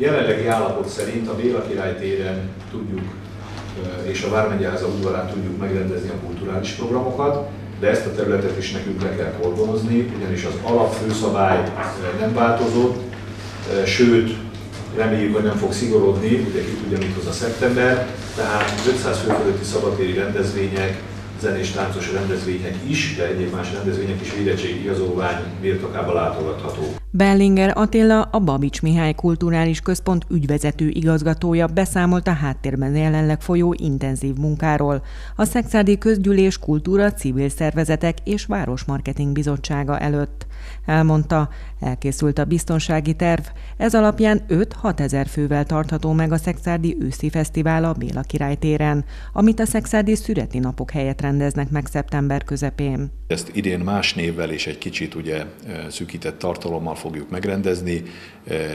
Jelenlegi állapot szerint a Béla Király téren tudjuk és a Vármegyháza udvarán tudjuk megrendezni a kulturális programokat, de ezt a területet is nekünk le kell kordonozni, ugyanis az alapfőszabály nem változott, sőt, reméljük, hogy nem fog szigorodni, ugye ki tudja, mit hoz a szeptember, tehát 500 fő fölötti szabadtéri rendezvények zenés táncos rendezvények is, de egyéb más rendezvények is védettségi igazolvány birtokába látogatható. Bellinger Attila, a Babics Mihály Kulturális Központ ügyvezető igazgatója beszámolt a háttérben jelenleg folyó intenzív munkáról. A Szexádi Közgyűlés Kultúra Civil Szervezetek és Városmarketing Bizottsága előtt. Elmondta, elkészült a biztonsági terv, ez alapján 5-6 ezer fővel tartható meg a Szexádi őszi fesztivál a Béla Király téren, amit a Szexádi szüreti napok helyett rendeznek meg szeptember közepén. Ezt idén más névvel és egy kicsit ugye szűkített tartalommal fogjuk megrendezni.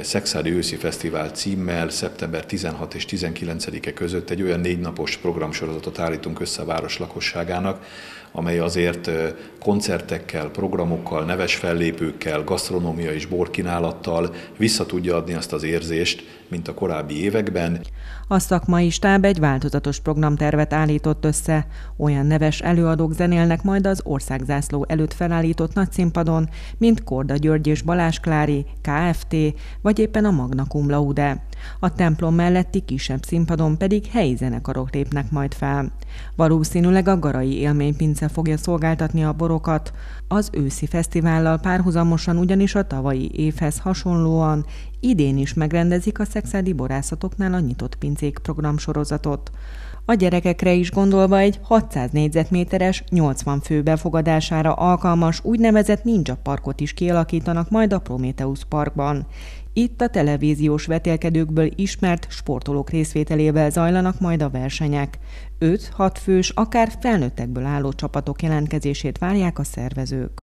Szexádi őszi fesztivál címmel szeptember 16 és 19-e között egy olyan négy napos programsorozatot állítunk össze a város lakosságának, amely azért koncertekkel, programokkal, neves fellépőkkel, gasztronómia és borkínálattal vissza tudja adni azt az érzést, mint a korábbi években. A szakmai stáb egy változatos programtervet állított össze. Olyan neves előadók zenélnek majd az országzászló előtt felállított nagyszínpadon, mint Korda György és Balázs Klári, KFT, vagy éppen a Magna Cum Laude. A templom melletti kisebb színpadon pedig helyi zenekarok lépnek majd fel. Valószínűleg a Garai Élménypince fogja szolgáltatni a borokat. Az őszi fesztivállal párhuzamosan ugyanis a tavalyi évhez hasonlóan idén is megrendezik a szexádi borászatoknál a nyitott pincék programsorozatot. A gyerekekre is gondolva egy 600 négyzetméteres, 80 fő befogadására alkalmas úgynevezett ninja parkot is kialakítanak majd a Prometheus parkban. Itt a televíziós vetélkedőkből ismert sportolók részvételével zajlanak majd a versenyek. 5-6 fős, akár felnőttekből álló csapatok jelentkezését várják a szervezők.